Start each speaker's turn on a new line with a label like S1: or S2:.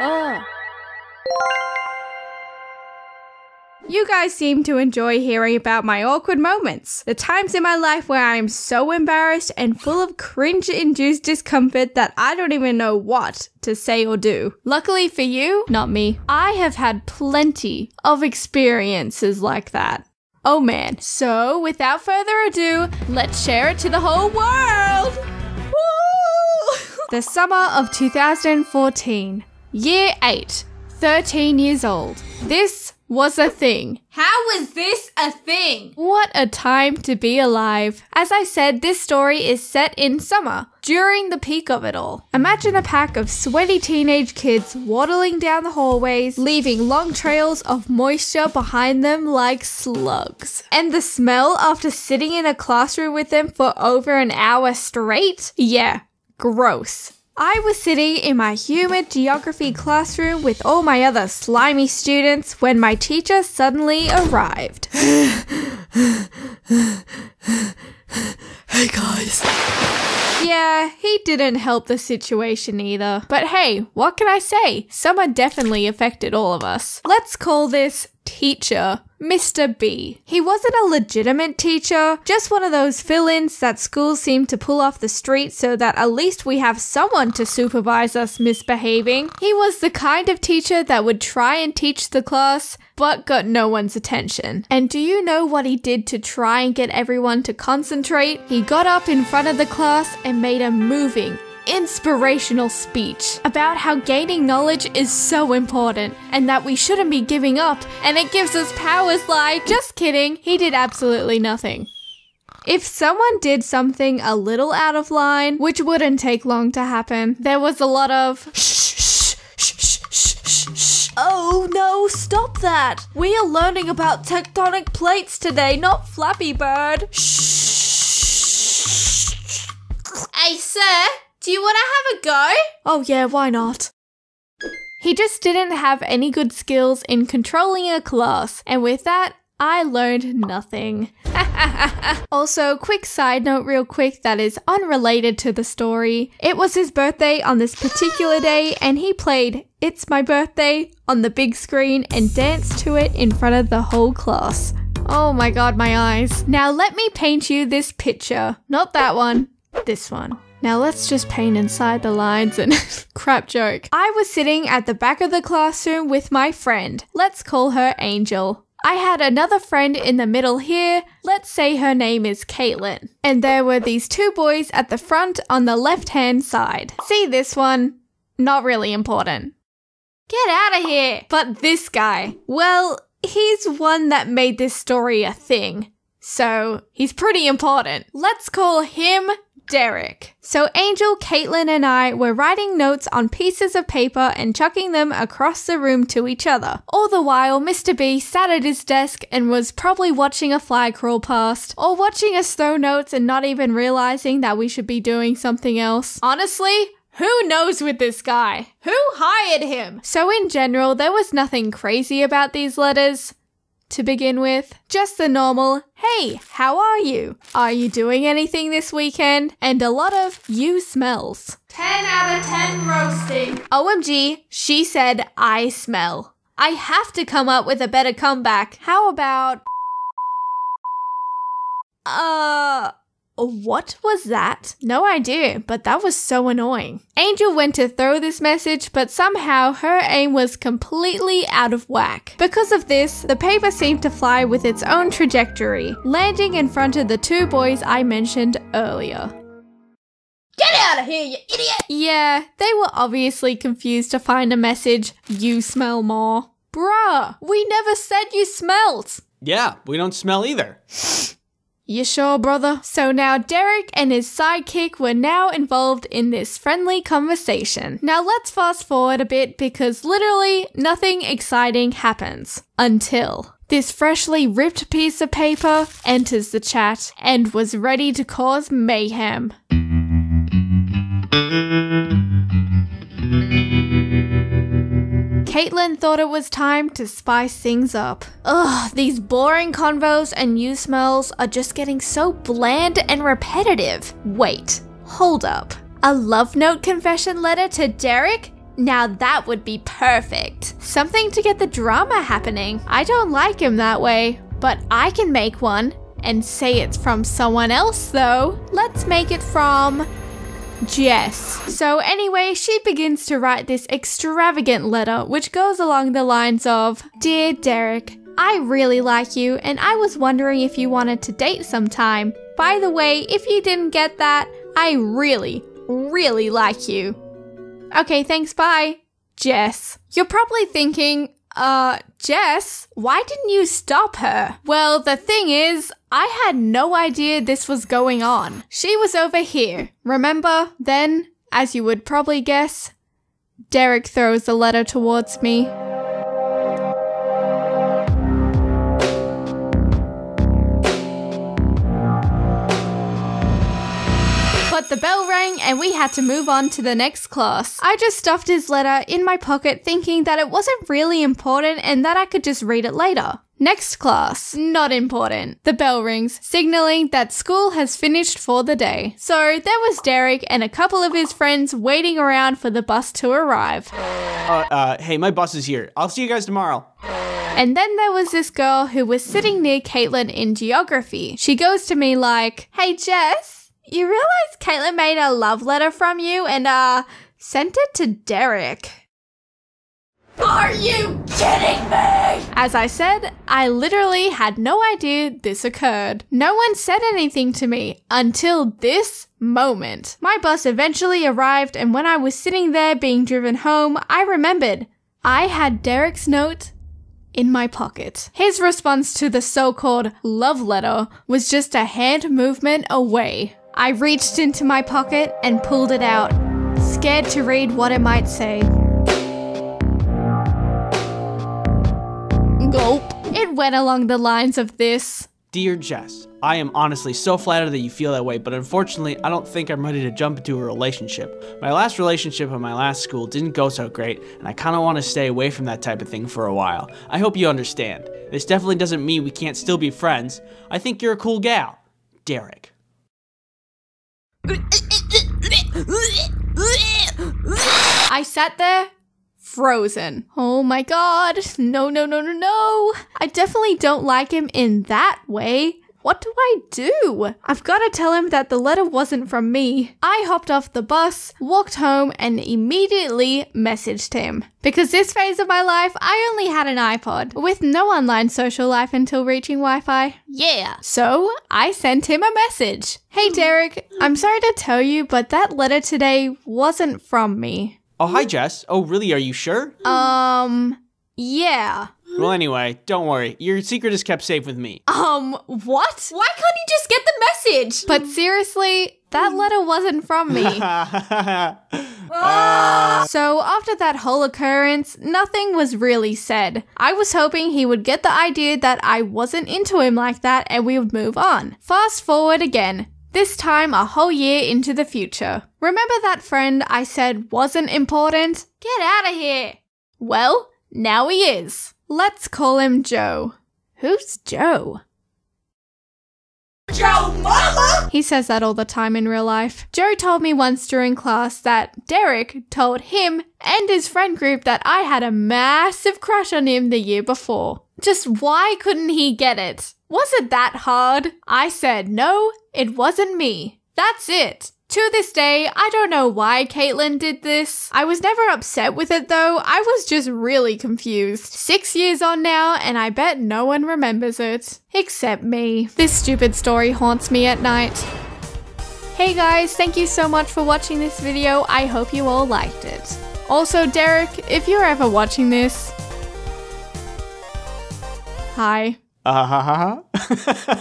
S1: Oh. You guys seem to enjoy hearing about my awkward moments. The times in my life where I am so embarrassed and full of cringe induced discomfort that I don't even know what to say or do. Luckily for you, not me, I have had plenty of experiences like that. Oh man. So, without further ado, let's share it to the whole world! The summer of 2014. Year 8. 13 years old. This was a thing.
S2: How was this a thing?
S1: What a time to be alive. As I said, this story is set in summer, during the peak of it all. Imagine a pack of sweaty teenage kids waddling down the hallways, leaving long trails of moisture behind them like slugs. And the smell after sitting in a classroom with them for over an hour straight? Yeah, gross. I was sitting in my humid geography classroom with all my other slimy students when my teacher suddenly arrived.
S3: Hey guys.
S1: Yeah, he didn't help the situation either. But hey, what can I say? Summer definitely affected all of us. Let's call this teacher Mr. B. He wasn't a legitimate teacher, just one of those fill ins that schools seem to pull off the street so that at least we have someone to supervise us misbehaving. He was the kind of teacher that would try and teach the class, but got no one's attention. And do you know what he did to try and get everyone to concentrate? He got up in front of the class and made a moving, inspirational speech about how gaining knowledge is so important and that we shouldn't be giving up and it gives us powers like. Just kidding, he did absolutely nothing. If someone did something a little out of line, which wouldn't take long to happen, there was a lot of
S2: Oh no, stop that! We are learning about tectonic plates today, not Flappy Bird. Hey, sir, do you want to have a go?
S1: Oh, yeah, why not? He just didn't have any good skills in controlling a class, and with that, I learned nothing. also, quick side note, real quick, that is unrelated to the story. It was his birthday on this particular day, and he played It's My Birthday on the big screen and danced to it in front of the whole class. Oh my god, my eyes. Now, let me paint you this picture. Not that one, this one. Now let's just paint inside the lines and crap joke. I was sitting at the back of the classroom with my friend. Let's call her Angel. I had another friend in the middle here. Let's say her name is Caitlin. And there were these two boys at the front on the left hand side. See this one? Not really important.
S2: Get out of here!
S1: But this guy, well, he's one that made this story a thing. So he's pretty important. Let's call him Derrek. So Angel, Caitlin, and I were writing notes on pieces of paper and chucking them across the room to each other. All the while, Mr. B sat at his desk and was probably watching a fly crawl past, or watching us throw notes and not even realizing that we should be doing something else. Honestly, who knows with this guy? Who hired him? So, in general, there was nothing crazy about these letters to begin with. Just the normal, hey, how are you? Are you doing anything this weekend? And a lot of you smells.
S2: 10 out of 10 roasting.
S1: OMG, she said I smell. I have to come up with a better comeback. How about. Uh. What was that? No idea, but that was so annoying. Angel went to throw this message, but somehow her aim was completely out of whack. Because of this, the paper seemed to fly with its own trajectory, landing in front of the two boys I mentioned earlier.
S2: Get out of here, you idiot!
S1: Yeah, they were obviously confused to find a message, you smell more. Bruh, we never said you smelt.
S3: Yeah, we don't smell either.
S1: You sure, brother? So now Derrek and his sidekick were now involved in this friendly conversation. Now let's fast forward a bit because literally nothing exciting happens until this freshly ripped piece of paper enters the chat and was ready to cause mayhem. Caitlin thought it was time to spice things up. Ugh, these boring convos and new smells are just getting so bland and repetitive. Wait, hold up. A love note confession letter to Derrek? Now that would be perfect. Something to get the drama happening. I don't like him that way, but I can make one and say it's from someone else though. Let's make it from Jess. So, anyway, she begins to write this extravagant letter, which goes along the lines of Dear Derrek, I really like you, and I was wondering if you wanted to date sometime. By the way, if you didn't get that, I really, really like you. Okay, thanks, bye. Jess. You're probably thinking, uh, Jess, why didn't you stop her? Well, the thing is, I had no idea this was going on. She was over here. Remember? Then, as you would probably guess, Derrek throws the letter towards me. The bell rang and we had to move on to the next class. I just stuffed his letter in my pocket thinking that it wasn't really important and that I could just read it later. Next class. Not important. The bell rings, signaling that school has finished for the day. So there was Derrek and a couple of his friends waiting around for the bus to arrive.
S3: Uh, uh, hey, my bus is here. I'll see you guys tomorrow.
S1: And then there was this girl who was sitting near Caitlin in geography. She goes to me like, Hey Jess, you realize Caitlin made a love letter from you and, uh, sent it to Derrek.
S2: Are you kidding me?
S1: As I said, I literally had no idea this occurred. No one said anything to me until this moment. My bus eventually arrived, and when I was sitting there being driven home, I remembered I had Derrek's note in my pocket. His response to the so called love letter was just a hand movement away. I reached into my pocket and pulled it out, scared to read what it might say. Gulp. It went along the lines of this.
S3: Dear Jess, I am honestly so flattered that you feel that way, but unfortunately, I don't think I'm ready to jump into a relationship. My last relationship at my last school didn't go so great, and I kind of want to stay away from that type of thing for a while. I hope you understand. This definitely doesn't mean we can't still be friends. I think you're a cool gal. Derrek.
S1: I sat there, frozen. Oh my god. No, no, no, no, no. I definitely don't like him in that way. What do I do? I've got to tell him that the letter wasn't from me. I hopped off the bus, walked home, and immediately messaged him. Because this phase of my life, I only had an iPod with no online social life until reaching Wi Fi. Yeah. So I sent him a message. Hey Derrek, I'm sorry to tell you, but that letter today wasn't from me.
S3: Oh, hi, Jess. Oh, really? Are you sure?
S1: Um, yeah.
S3: Well, anyway, don't worry. Your secret is kept safe with me.
S1: Um, what?
S2: Why can't you just get the message?
S1: But seriously, that letter wasn't from me. So after that whole occurrence, nothing was really said. I was hoping he would get the idea that I wasn't into him like that and we would move on. Fast forward again. This time a whole year into the future. Remember that friend I said wasn't important?
S2: Get out of here.
S1: Well, now he is. Let's call him Joe. Who's Joe?
S2: Joe Mama?
S1: He says that all the time in real life. Joe told me once during class that Derrek told him and his friend group that I had a massive crush on him the year before. Just why couldn't he get it? Was it that hard? I said no, it wasn't me. That's it. To this day, I don't know why Caitlin did this. I was never upset with it though, I was just really confused. Six years on now, and I bet no one remembers it. Except me. This stupid story haunts me at night. Hey guys, thank you so much for watching this video. I hope you all liked it. Also, Derrek, if you're ever watching this, hi.
S3: Uh, ha.